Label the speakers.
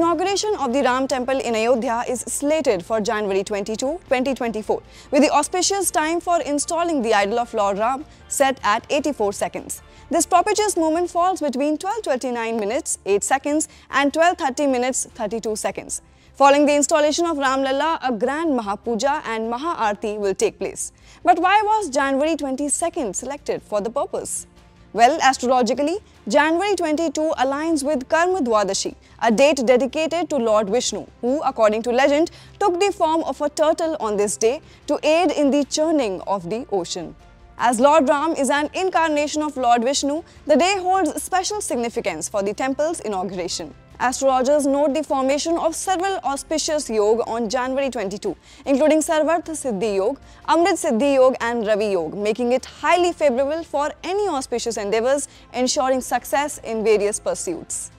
Speaker 1: construction of the Ram temple in Ayodhya is slated for January 22, 2024, with the auspicious time for installing the idol of Lord Ram set at 84 seconds. This propitious moment falls between 12.29 minutes 8 seconds and 12.30 minutes 32 seconds. Following the installation of Ram Lalla, a grand Mahapuja and Mahaarti will take place. But why was January 22nd selected for the purpose? Well, astrologically, January 22 aligns with Kurma Dwadashi, a date dedicated to Lord Vishnu, who, according to legend, took the form of a turtle on this day to aid in the churning of the ocean. As Lord Ram is an incarnation of Lord Vishnu, the day holds special significance for the temple's inauguration. Astrologers note the formation of several auspicious yoga on January 22, including Sarvarth Siddhi Yog, Amrit Siddhi Yog and Ravi Yog, making it highly favorable for any auspicious endeavors, ensuring success in various pursuits.